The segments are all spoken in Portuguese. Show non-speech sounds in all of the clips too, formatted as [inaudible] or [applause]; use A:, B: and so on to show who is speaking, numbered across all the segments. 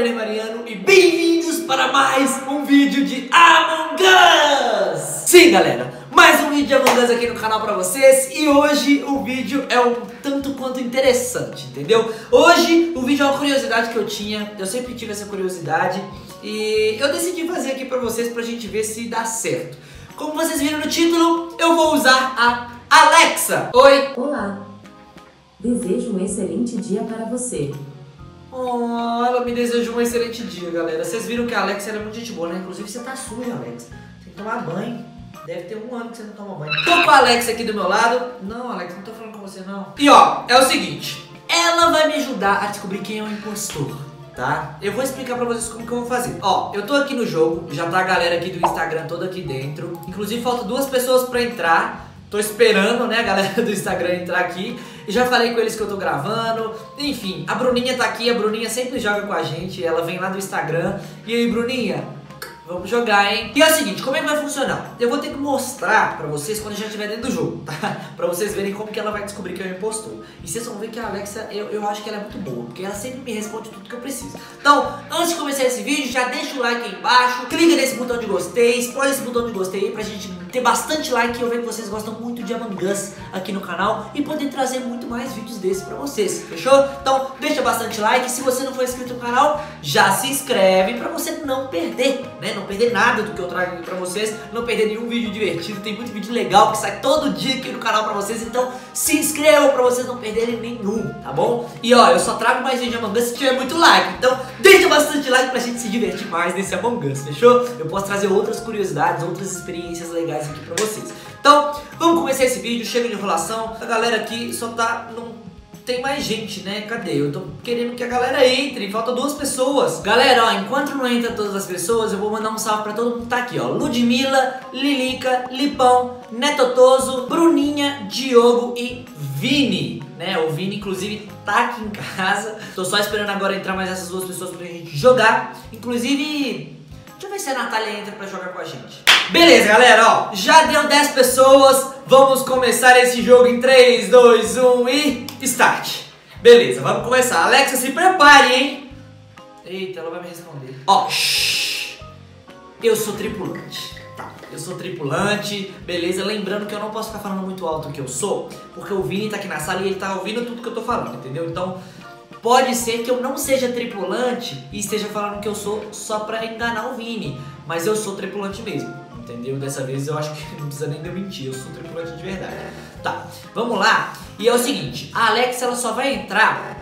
A: Brenner Mariano e bem-vindos para mais um vídeo de Among Us! Sim, galera, mais um vídeo de Among Us aqui no canal pra vocês e hoje o vídeo é um tanto quanto interessante, entendeu? Hoje o vídeo é uma curiosidade que eu tinha, eu sempre tive essa curiosidade e eu decidi fazer aqui pra vocês pra gente ver se dá certo. Como vocês viram no título, eu vou usar a Alexa. Oi!
B: Olá! Desejo um excelente dia para você.
A: Oh, ela me desejou um excelente dia, galera. Vocês viram que a Alexa era muito gente boa, né? Inclusive você tá suja, Alexa. Tem que tomar banho. Deve ter um ano que você não toma banho. Tô com a Alexa aqui do meu lado. Não, Alexa, não tô falando com você, não. E ó, é o seguinte. Ela vai me ajudar a descobrir quem é o impostor, tá? Eu vou explicar pra vocês como que eu vou fazer. Ó, eu tô aqui no jogo. Já tá a galera aqui do Instagram toda aqui dentro. Inclusive, faltam duas pessoas pra entrar. Tô esperando, né, a galera [laughs] do Instagram entrar aqui. Já falei com eles que eu tô gravando. Enfim, a Bruninha tá aqui. A Bruninha sempre joga com a gente. Ela vem lá do Instagram. E aí, Bruninha? Vamos jogar, hein? E é o seguinte, como é que vai funcionar? Eu vou ter que mostrar pra vocês quando já estiver dentro do jogo, tá? [laughs] Pra vocês verem como que ela vai descobrir que é o impostor. E vocês vão ver que a Alexa, eu, eu acho que ela é muito boa, porque ela sempre me responde tudo que eu preciso. Então, antes de começar esse vídeo, já deixa o like aí embaixo, clica nesse botão de gostei, explode esse botão de gostei aí pra gente ter bastante like e eu ver que vocês gostam muito de Among Us aqui no canal e poder trazer muito mais vídeos desses pra vocês, fechou? Então, deixa bastante like, se você não for inscrito no canal, já se inscreve pra você não perder, né? Não perder nada do que eu trago aqui pra vocês, não perder nenhum vídeo divertido, tem muito vídeo legal que sai todo dia aqui no canal pra vocês, então se inscrevam pra vocês não perderem nenhum, tá bom? E ó, eu só trago mais vídeo de Among Us se tiver muito like, então deixa bastante like pra gente se divertir mais nesse Among Us, fechou? Eu posso trazer outras curiosidades, outras experiências legais aqui pra vocês. Então, vamos começar esse vídeo, chega de enrolação, a galera aqui só tá num tem mais gente, né? Cadê? Eu tô querendo que a galera entre, falta duas pessoas. Galera, ó, enquanto não entra todas as pessoas, eu vou mandar um salve pra todo mundo que tá aqui, ó. Ludmilla, Lilica, Lipão, Netotoso, Bruninha, Diogo e Vini, né? O Vini, inclusive, tá aqui em casa. Tô só esperando agora entrar mais essas duas pessoas pra gente jogar. Inclusive, deixa eu ver se a Natália entra pra jogar com a gente. Beleza, galera, ó, já deu 10 pessoas, vamos começar esse jogo em 3, 2, 1 e start. Beleza, vamos começar. Alexa, se prepare, hein? Eita, ela vai me responder. Ó, shh, eu sou tripulante. Tá, eu sou tripulante, beleza? Lembrando que eu não posso ficar falando muito alto o que eu sou, porque o Vini tá aqui na sala e ele tá ouvindo tudo que eu tô falando, entendeu? Então, Pode ser que eu não seja tripulante e esteja falando que eu sou só pra enganar o Vini, mas eu sou tripulante mesmo, entendeu? Dessa vez eu acho que [laughs] não precisa nem de eu mentir, eu sou tripulante de verdade. Tá, vamos lá. E é o seguinte, a Alex ela só vai entrar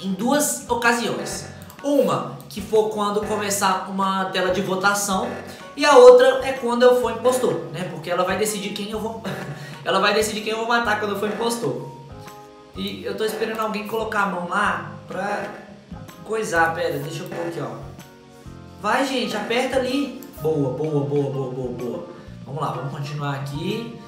A: em duas ocasiões. Uma que for quando começar uma tela de votação e a outra é quando eu for impostor, né? Porque ela vai decidir quem eu vou [laughs] ela vai decidir quem eu vou matar quando eu for impostor. E eu tô esperando alguém colocar a mão lá pra coisar. Pera, deixa eu pôr aqui, ó. Vai, gente, aperta ali. Boa, boa, boa, boa, boa, boa. Vamos lá, vamos continuar aqui.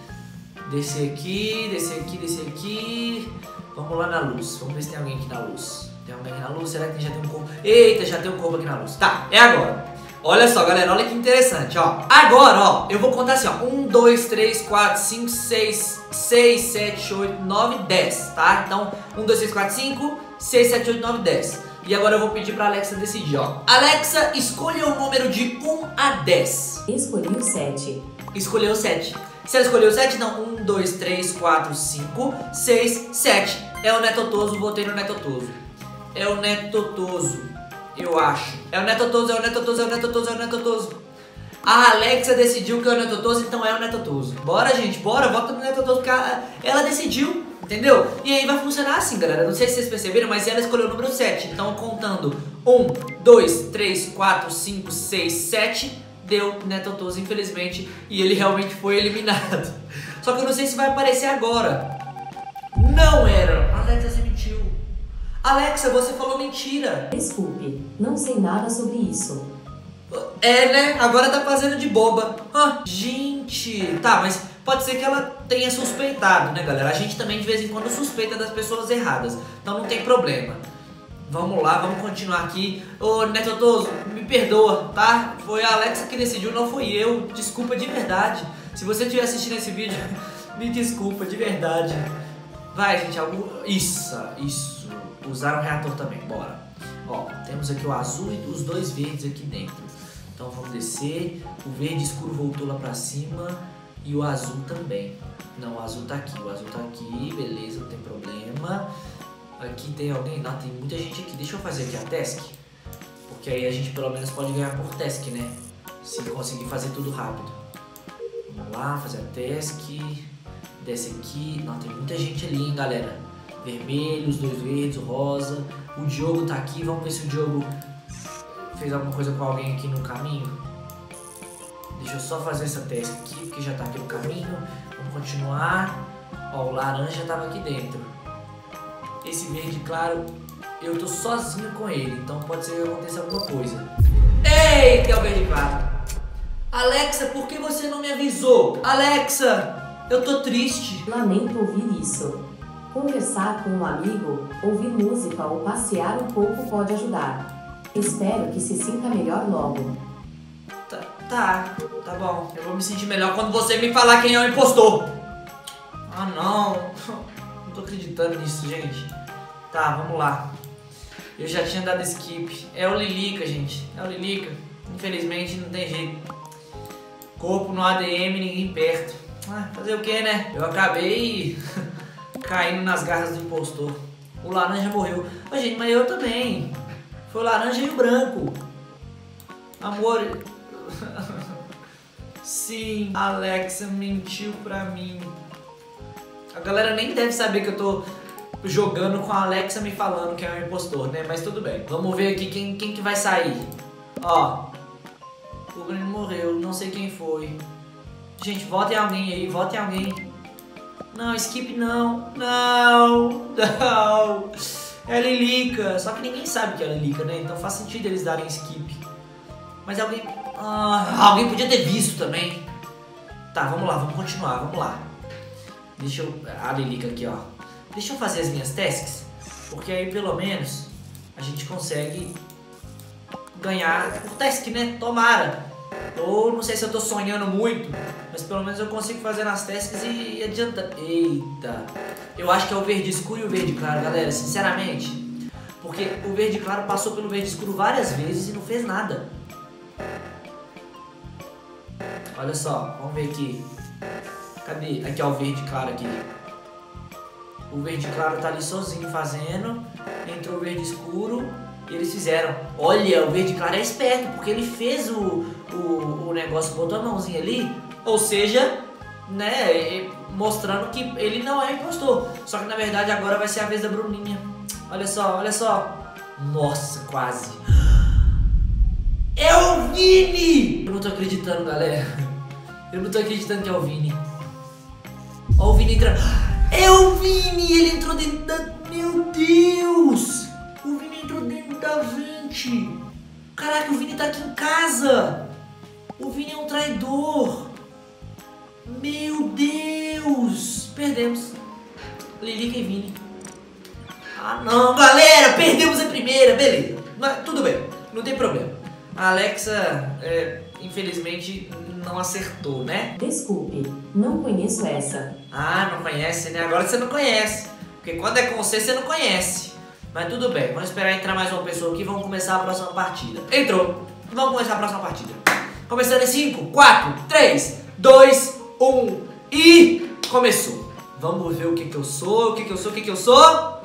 A: Descer aqui, descer aqui, descer aqui. Vamos lá na luz. Vamos ver se tem alguém aqui na luz. Tem alguém aqui na luz? Será que já tem um corpo? Eita, já tem um corpo aqui na luz. Tá, é agora. Olha só, galera, olha que interessante, ó. Agora, ó, eu vou contar assim, ó. 1, 2, 3, 4, 5, 6, 6, 7, 8, 9, 10, tá? Então, 1, 2, 3, 4, 5, 6, 7, 8, 9, 10. E agora eu vou pedir pra Alexa decidir, ó. Alexa, escolha o número de 1 a 10.
B: Escolhi o 7.
A: Escolheu 7. Se ela escolheu 7, então 1, 2, 3, 4, 5, 6, 7. É o Netotoso, votei no Netotoso. É o Netotoso eu acho. É o Netotoso, é o Netotoso, é o Netotoso, é o Netotoso. A Alexa decidiu que é o Netotoso, então é o Netotoso. Bora, gente, bora, vota no Netotoso, porque ela decidiu, entendeu? E aí vai funcionar assim, galera. Não sei se vocês perceberam, mas ela escolheu o número 7. Então, contando 1, 2, 3, 4, 5, 6, 7, deu Netotoso, infelizmente. E ele realmente foi eliminado. [laughs] Só que eu não sei se vai aparecer agora. Não era. Alexa se mentiu. Alexa, você falou mentira.
B: Desculpe, não sei nada sobre isso.
A: É, né? Agora tá fazendo de boba. Ah, gente. Tá, mas pode ser que ela tenha suspeitado, né, galera? A gente também de vez em quando suspeita das pessoas erradas. Então não tem problema. Vamos lá, vamos continuar aqui. Ô, Netotoso, me perdoa, tá? Foi a Alexa que decidiu, não fui eu. Desculpa de verdade. Se você estiver assistindo esse vídeo, [laughs] me desculpa de verdade. Vai, gente, algo... Isso, isso. Usar um reator também, bora. Ó, Temos aqui o azul e os dois verdes aqui dentro. Então vamos descer. O verde escuro voltou lá pra cima e o azul também. Não, o azul tá aqui. O azul tá aqui, beleza, não tem problema. Aqui tem alguém? Não, tem muita gente aqui. Deixa eu fazer aqui a task. Porque aí a gente pelo menos pode ganhar por task, né? Se conseguir fazer tudo rápido. Vamos lá, fazer a task. Desce aqui. Não, tem muita gente ali, hein, galera. Vermelho, os dois verdes, o rosa. O Diogo tá aqui. Vamos ver se o Diogo fez alguma coisa com alguém aqui no caminho. Deixa eu só fazer essa task aqui, porque já tá aqui no caminho. Vamos continuar. Ó, o laranja tava aqui dentro. Esse verde claro, eu tô sozinho com ele, então pode ser que aconteça alguma coisa. Eita, é o verde claro. Alexa, por que você não me avisou? Alexa, eu tô triste.
B: Lamento ouvir isso. Conversar com um amigo, ouvir música ou passear um pouco pode ajudar. Espero que se sinta melhor logo.
A: Tá, tá, bom. Eu vou me sentir melhor quando você me falar quem é o impostor. Ah, não. [laughs] Não tô acreditando nisso, gente. Tá, vamos lá. Eu já tinha dado skip. É o Lilica, gente. É o Lilica. Infelizmente não tem jeito. Corpo no ADM, ninguém perto. Ah, fazer o que, né? Eu acabei [laughs] caindo nas garras do impostor. O laranja morreu. Mas, gente, mas eu também. Foi o laranja e o branco. Amor. Sim, Alexa mentiu pra mim. A galera nem deve saber que eu tô jogando com a Alexa me falando que é um impostor, né? Mas tudo bem. Vamos ver aqui quem, quem que vai sair. Ó. O Bruno morreu, não sei quem foi. Gente, votem alguém aí, votem alguém. Não, skip não. Não, não. É a Lilica. Só que ninguém sabe que é a Lilica, né? Então faz sentido eles darem skip. Mas alguém... Ah, alguém podia ter visto também. Tá, vamos lá, vamos continuar, vamos lá. Deixa eu... A Lilica aqui, ó. Deixa eu fazer as minhas tasks. Porque aí, pelo menos, a gente consegue ganhar por task, né? Tomara. Ou não sei se eu tô sonhando muito, mas pelo menos eu consigo fazer nas tasks e, adianta. Eita. Eu acho que é o verde escuro e o verde claro, galera, sinceramente. Porque o verde claro passou pelo verde escuro várias vezes e não fez nada. Olha só, vamos ver aqui. Cadê? Aqui ó, o verde claro aqui. O verde claro tá ali sozinho fazendo. Entrou o verde escuro e eles fizeram. Olha, o verde claro é esperto, porque ele fez o, o, o negócio, botou a mãozinha ali. Ou seja, né, mostrando que ele não é impostor. Só que na verdade agora vai ser a vez da Bruninha. Olha só, olha só. Nossa, quase. É o Vini! Eu não tô acreditando, galera. Eu não tô acreditando que é o Vini. Ó o Vini entrando. É o Vini! Ele entrou dentro da... Meu Deus! O Vini entrou dentro da 20. Caraca, o Vini tá aqui em casa. O Vini é um traidor. Meu Deus! Perdemos. Lilica e Vini. Ah não, galera! Perdemos a primeira, beleza. Mas tudo bem, não tem problema. A Alexa, é, infelizmente, não acertou, né?
B: Desculpe, não conheço essa.
A: Ah, não conhece, né? Agora você não conhece. Porque quando é com você, você não conhece. Mas tudo bem, vamos esperar entrar mais uma pessoa aqui e vamos começar a próxima partida. Entrou! Vamos começar a próxima partida. Começando em 5, 4, 3, 2, 1 e começou. Vamos ver o que que eu sou, o que que eu sou, o que que eu sou.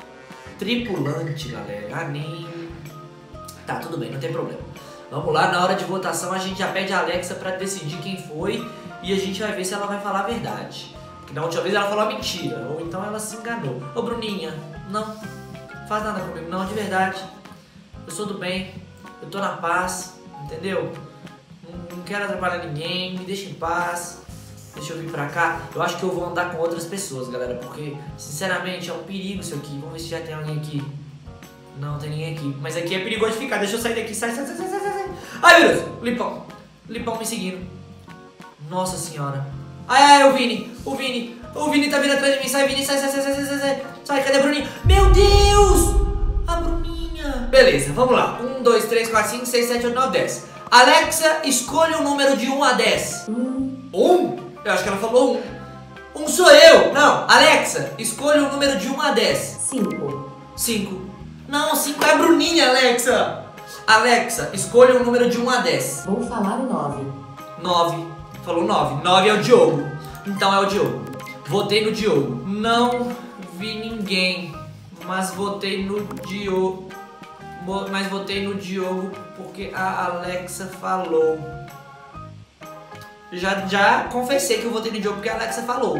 A: Tripulante, galera. Ah, nem... Tá, tudo bem, não tem problema. Vamos lá, na hora de votação a gente já pede a Alexa pra decidir quem foi e a gente vai ver se ela vai falar a verdade. Porque na última vez ela falou mentira, ou então ela se enganou. Ô Bruninha, não faz nada comigo, não, de verdade. Eu sou do bem, eu tô na paz, entendeu? Não, não quero atrapalhar ninguém, me deixa em paz. Deixa eu vir pra cá. Eu acho que eu vou andar com outras pessoas, galera, porque, sinceramente, é um perigo isso aqui. Vamos ver se já tem alguém aqui. Não, tem ninguém aqui. Mas aqui é perigoso de ficar. Deixa eu sair daqui. Sai, sai, sai, sai, sai, sai. Ai, meu Deus. Lipão. Lipão me seguindo. Nossa senhora. Ai, ai, o Vini. O Vini. O Vini tá vindo atrás de mim. Sai, Vini. Sai, sai, sai, sai, sai, sai. Sai, cadê a Bruninha? Meu Deus! A Bruninha. Beleza, vamos lá. 1, 2, 3, 4, 5, 6, 7, 8, 9, 10. Alexa, escolha um número de 1 a 10.
B: Hum,
A: 1? Eu acho que ela falou 1. 1 sou eu. Não, Alexa, escolha um número de 1 a 10.
B: cinco.
A: 5. Não, 5 é a Bruninha, Alexa. Alexa, escolha um número de 1 a 10.
B: Vou falar o 9.
A: 9. Falou 9. 9 é o Diogo. Então é o Diogo. Votei no Diogo. Não vi ninguém, mas votei no Diogo. Mas votei no Diogo porque a Alexa falou. Já, já confessei que eu votei no Diogo porque a Alexa falou.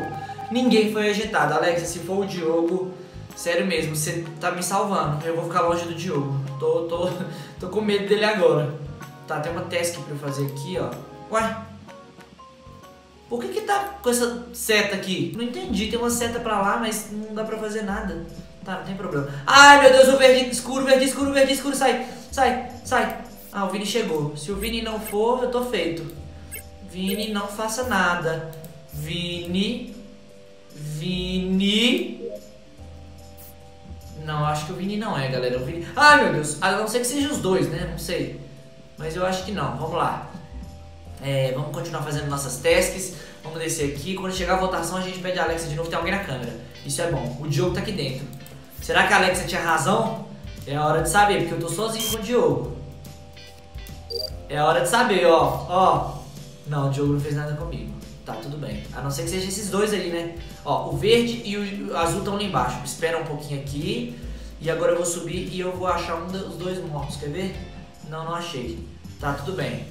A: Ninguém foi rejeitado. Alexa, se for o Diogo, sério mesmo, você tá me salvando. Eu vou ficar longe do Diogo. Tô, tô, [laughs] tô com medo dele agora. Tá, tem uma task pra eu fazer aqui, ó. Ué? Por que que tá com essa seta aqui? Não entendi, tem uma seta pra lá, mas não dá pra fazer nada. Tá, não tem problema. Ai, meu Deus, o verde escuro, verde escuro, verde escuro, sai, sai, sai. Ah, o Vini chegou. Se o Vini não for, eu tô feito. Vini, não faça nada. Vini, Vini... Não, acho que o Vini não é, galera. O Vini... Ai, meu Deus. A não ser que seja os dois, né? Não sei. Mas eu acho que não. Vamos lá. É, vamos continuar fazendo nossas tasks. Vamos descer aqui. Quando chegar a votação, a gente pede a Alexa de novo. Tem alguém na câmera. Isso é bom. O Diogo tá aqui dentro. Será que a Alexa tinha razão? É a hora de saber, porque eu tô sozinho com o Diogo. É a hora de saber, ó. Ó. Não, o Diogo não fez nada comigo. Tá, tudo bem. A não ser que seja esses dois aí, né? Ó, o verde e o azul estão lá embaixo. Espera um pouquinho aqui. E agora eu vou subir e eu vou achar um dos dois mortos. Quer ver? Não, não achei. Tá, tudo bem.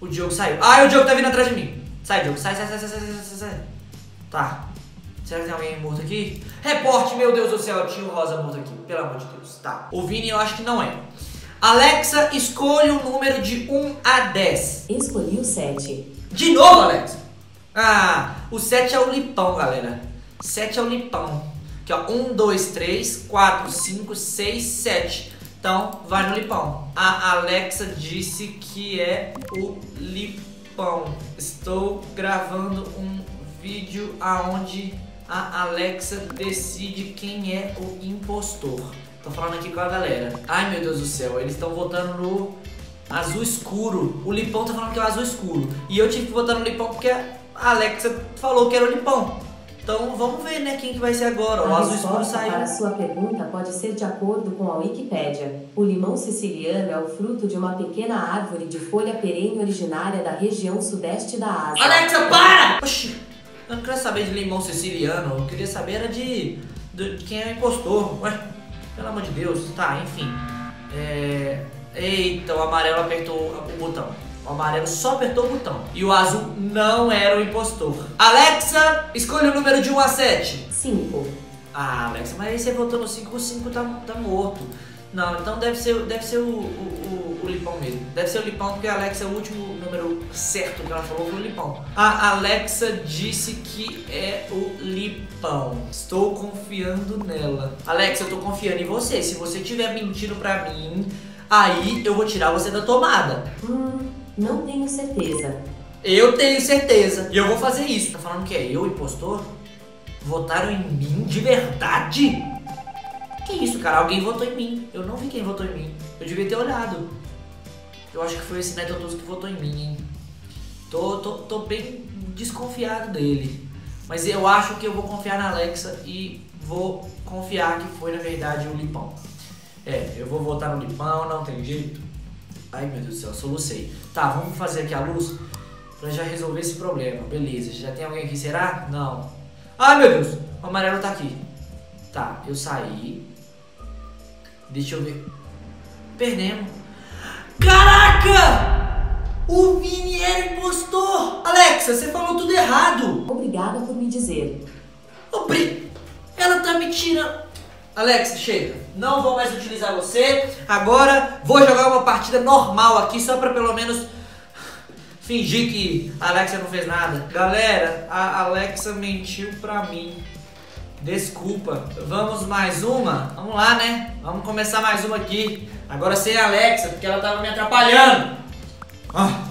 A: O Diogo saiu. Ah, o Diogo tá vindo atrás de mim. Sai, Diogo. Sai, sai, sai, sai, sai, sai, sai. Tá. Será que tem alguém morto aqui? Reporte, meu Deus do céu. Tinha o Rosa morto aqui. Pelo amor de Deus. Tá. O Vini eu acho que não é. Alexa, escolha um número de 1 a 10.
B: Escolhi o 7.
A: De novo, Alexa. Ah, o 7 é o lipão, galera. 7 é o lipão. Aqui, ó. 1, 2, 3, 4, 5, 6, 7. Então, vai no lipão. A Alexa disse que é o lipão. Estou gravando um vídeo aonde a Alexa decide quem é o impostor. Tô falando aqui com a galera. Ai, meu Deus do céu. Eles estão votando no azul escuro. O Lipão tá falando que é o azul escuro. E eu tive que votar no Lipão porque a Alexa falou que era o Lipão. Então vamos ver, né, quem que vai ser agora. O
B: A
A: azul escuro saiu.
B: para sua pergunta pode ser de acordo com a Wikipédia. O limão siciliano é o fruto de uma pequena árvore de folha perene originária da região sudeste da Ásia.
A: Alexa, para! Oxi, eu não queria saber de limão siciliano. Eu queria saber era de, de quem é impostor. Ué, pelo amor de Deus. Tá, enfim. É... Eita, o amarelo apertou o botão. O amarelo só apertou o botão. E o azul não era o impostor. Alexa, escolha o número de 1 a 7.
B: 5.
A: Ah, Alexa, mas aí você votou no 5, o 5 tá, tá morto. Não, então deve ser, deve ser o, o, o, o Lipão mesmo. Deve ser o Lipão, porque a Alexa, o último número certo que ela falou foi o Lipão. A Alexa disse que é o Lipão. Estou confiando nela. Alexa, eu tô confiando em você. Se você estiver mentindo pra mim, aí eu vou tirar você da tomada.
B: Hum, não tenho certeza.
A: Eu tenho certeza. E eu vou fazer isso. Tá falando que é eu, impostor? Votaram em mim de verdade? Que isso, cara? Alguém votou em mim. Eu não vi quem votou em mim. Eu devia ter olhado. Eu acho que foi esse Neto Tusk que votou em mim, hein? Tô, tô, tô bem desconfiado dele. Mas eu acho que eu vou confiar na Alexa e vou confiar que foi, na verdade, o Lipão. É, eu vou votar no Lipão, não tem jeito. Ai, meu Deus do céu, solucei. Tá, vamos fazer aqui a luz pra já resolver esse problema. Beleza, já tem alguém aqui, será? Não. Ai, meu Deus, o amarelo tá aqui. Tá, eu saí. Deixa eu ver. Perdemos. Caraca! O Vini era impostor! Alexa, você falou tudo errado!
B: Obrigada por me dizer.
A: Ô, Pri, ela tá me tirando. Alexa, chega. Não vou mais utilizar você. Agora vou jogar uma partida normal aqui, só pra pelo menos fingir que a Alexa não fez nada. Galera, a Alexa mentiu pra mim. Desculpa. Vamos mais uma? Vamos lá, né? Vamos começar mais uma aqui. Agora sem a Alexa, porque ela tava me atrapalhando. Ah.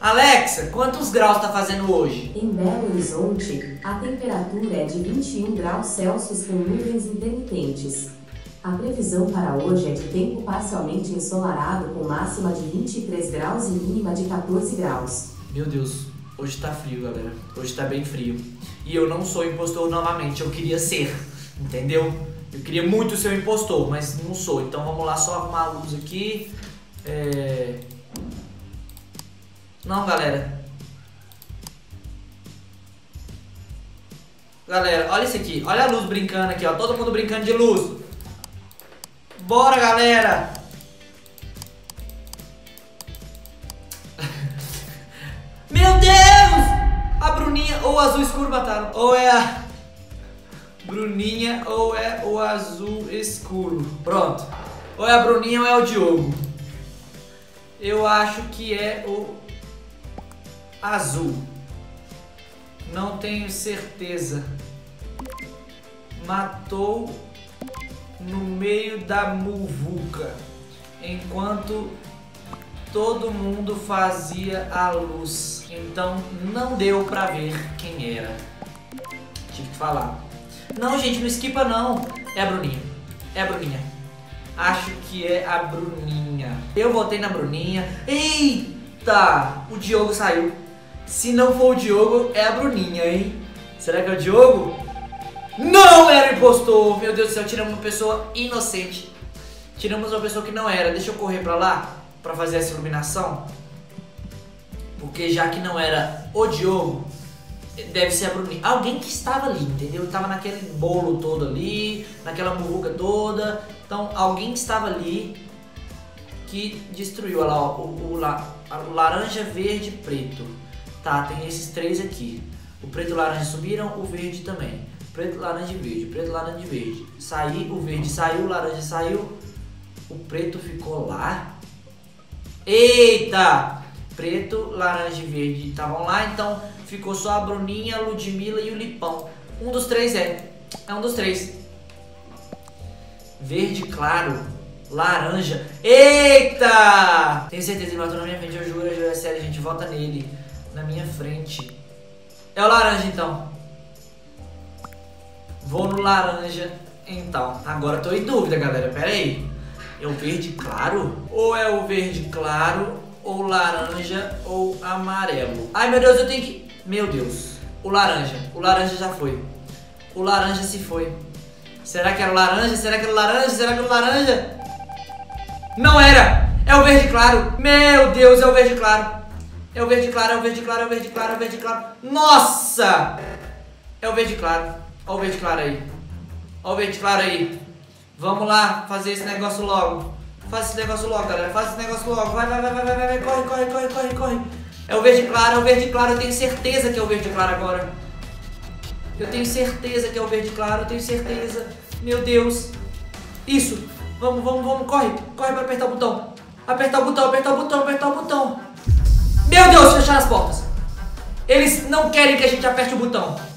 A: Alexa, quantos graus tá fazendo hoje?
B: Em Belo Horizonte, a temperatura é de 21 graus Celsius com nuvens intermitentes. A previsão para hoje é de tempo parcialmente ensolarado com máxima de 23 graus e mínima de 14 graus.
A: Meu Deus, hoje tá frio, galera. Hoje tá bem frio. E eu não sou impostor novamente, eu queria ser, entendeu? Eu queria muito ser um impostor, mas não sou. Então vamos lá só arrumar a luz aqui. É... Não, galera. Galera, olha isso aqui. Olha a luz brincando aqui, ó. Todo mundo brincando de luz. Bora, galera. Meu Deus! A Bruninha ou o azul escuro mataram. Ou é a Bruninha ou é o azul escuro. Pronto. Ou é a Bruninha ou é o Diogo. Eu acho que é o azul. Não tenho certeza. Matou no meio da muvuca. Enquanto todo mundo fazia a luz. Então não deu pra ver quem era. Tive que falar. Não, gente, não esquipa não. É a Bruninha. É a Bruninha. Acho que é a Bruninha. Eu votei na Bruninha. Eita! O Diogo saiu. Se não for o Diogo, é a Bruninha, hein? Será que é o Diogo? Não era impostor! Meu Deus do céu, tiramos uma pessoa inocente. Tiramos uma pessoa que não era. Deixa eu correr pra lá pra fazer essa iluminação. Porque já que não era o Diogo, deve ser a Bruninha. Alguém que estava ali, entendeu? Estava naquele bolo todo ali, naquela muvuca toda. Então, alguém que estava ali que destruiu. Olha lá, ó, o, o, o laranja, verde preto. Tá, tem esses três aqui. O preto e o laranja subiram, o verde também. Preto, laranja e verde, preto, laranja e verde. Saiu, o verde saiu, o laranja saiu. O preto ficou lá. Eita! Preto, laranja e verde estavam lá, então ficou só a Bruninha, a Ludmilla e o Lipão. Um dos três é. É um dos três. Verde claro. Laranja. Eita! Tenho certeza ele matou na minha frente. Eu juro, eu juro, é sério, gente. Vota nele. Na minha frente. É o laranja, então. Vou no laranja, então. Agora tô em dúvida, galera. Pera aí. É o verde claro? Ou é o verde claro, ou laranja, ou amarelo? Ai, meu Deus, eu tenho que... Meu Deus. O laranja. O laranja já foi. O laranja se foi. Será que era o laranja? Será que era o laranja? Será que era o laranja? Não era! É o verde claro! Meu Deus, é o verde claro! É o verde claro, é o verde claro, é o verde claro, é o verde claro. Nossa! É o verde claro. Olha o verde claro aí. Olha o verde claro aí. Vamos lá fazer esse negócio logo. Faz esse negócio logo, galera. Faz esse negócio logo. Vai, vai, vai, vai, vai, vai. Corre, corre, corre, corre, corre. É o verde claro, é o verde claro. Eu tenho certeza que é o verde claro agora. Eu tenho certeza que é o verde claro. Eu tenho certeza. Meu Deus. Isso. Vamos, vamos, vamos. Corre. Corre para apertar o botão. Apertar o botão, apertar o botão, apertar o botão. Meu Deus, fecharam as portas. Eles não querem que a gente aperte o botão.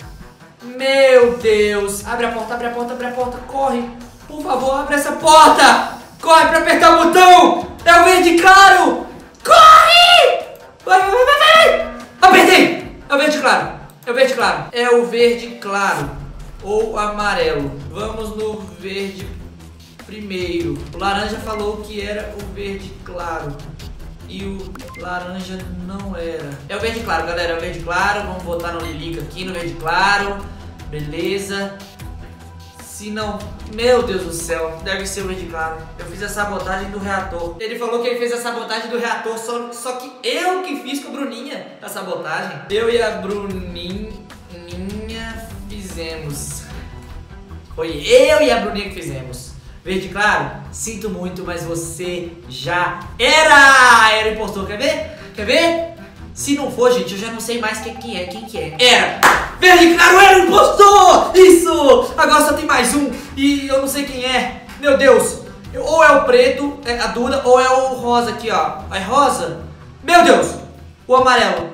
A: Meu Deus. Abre a porta, abre a porta, abre a porta. Corre. Por favor, abre essa porta. Corre pra apertar o botão. É o verde claro. Corre. Vai, vai, vai, vai. Apertei. É o verde claro. É o verde claro. É o verde claro. Ou amarelo. Vamos no verde primeiro. O laranja falou que era o verde claro e o laranja não era. É o verde claro, galera, é o verde claro. Vamos botar no Lilica aqui, no verde claro. Beleza. Se não... Meu Deus do céu, deve ser o verde claro. Eu fiz a sabotagem do reator. Ele falou que ele fez a sabotagem do reator, só, só que eu que fiz com a Bruninha a sabotagem. Eu e a Bruninha fizemos. Foi eu e a Bruninha que fizemos. Verde claro? Sinto muito, mas você já era! Era impostor, quer ver? Quer ver? Se não for, gente, eu já não sei mais quem, quem é, quem que é. Era! Verde claro era impostor! Isso! Agora só tem mais um e eu não sei quem é. Meu Deus! Ou é o preto, é a Duda, ou é o rosa aqui, ó. É rosa? Meu Deus! O amarelo.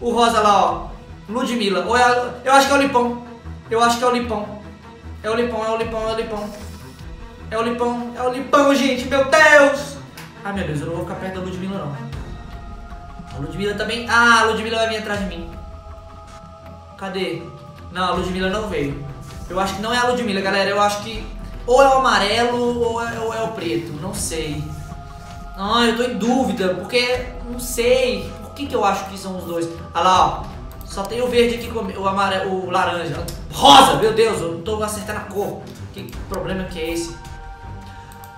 A: O rosa lá, ó. Ludmilla. Ou é a, eu acho que é o Lipão. Eu acho que é o Lipão. É o Lipão, é o Lipão, é o Lipão. É o Lipão, é o Lipão, gente, meu Deus! Ai, meu Deus, eu não vou ficar perto da Ludmilla, não. A Ludmilla também... Ah, a Ludmilla vai vir atrás de mim. Cadê? Não, a Ludmilla não veio. Eu acho que não é a Ludmilla, galera. Eu acho que ou é o amarelo ou é, ou é o preto. Não sei. Não, eu tô em dúvida, porque não sei. Por que, que eu acho que são os dois? Olha lá, ó. Só tem o verde aqui, o amarelo, o laranja. Rosa, meu Deus, eu não tô acertando a cor. Que problema que é esse?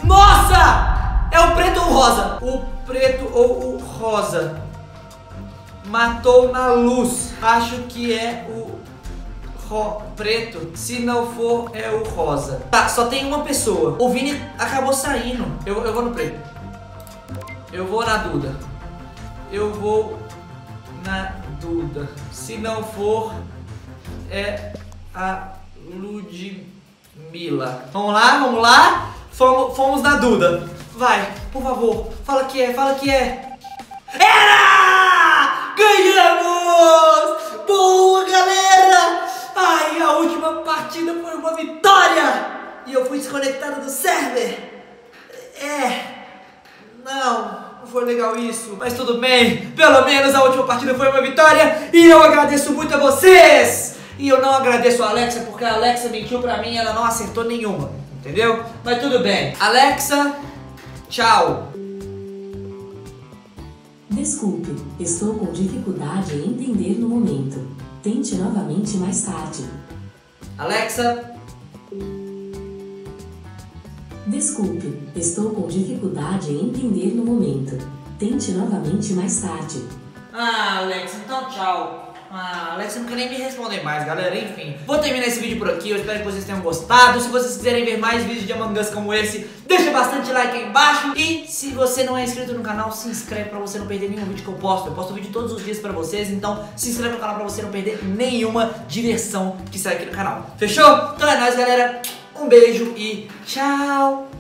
A: Nossa! É o preto ou o rosa? O preto ou o rosa? Matou na luz. Acho que é o ro preto. Se não for, é o rosa. Tá, só tem uma pessoa. O Vini acabou saindo. Eu, eu vou no preto. Eu vou na Duda. Eu vou na Duda. Se não for, é a Ludmilla. Vamos lá, vamos lá. Fomos, fomos na Duda. Vai, por favor, fala que é, fala que é. Era! Ganhamos! Boa, galera! Ai, a última partida foi uma vitória! E eu fui desconectado do server. É. Não, não foi legal isso, mas tudo bem. Pelo menos a última partida foi uma vitória e eu agradeço muito a vocês. E eu não agradeço a Alexa porque a Alexa mentiu pra mim e ela não acertou nenhuma. Entendeu? Mas tudo bem. Alexa, tchau.
B: Desculpe, estou com dificuldade em entender no momento. Tente novamente mais tarde.
A: Alexa,
B: Desculpe, estou com dificuldade em entender no momento. Tente novamente mais tarde.
A: Ah, Alex, então tchau. Ah, Alex não quer nem me responder mais, galera. Enfim, vou terminar esse vídeo por aqui. Eu espero que vocês tenham gostado. Se vocês quiserem ver mais vídeos de Among Us como esse, deixa bastante like aí embaixo. E se você não é inscrito no canal, se inscreve pra você não perder nenhum vídeo que eu posto. Eu posto vídeo todos os dias pra vocês, então se inscreve no canal pra você não perder nenhuma diversão que sai aqui no canal. Fechou? Então é nóis, galera. Um beijo e tchau!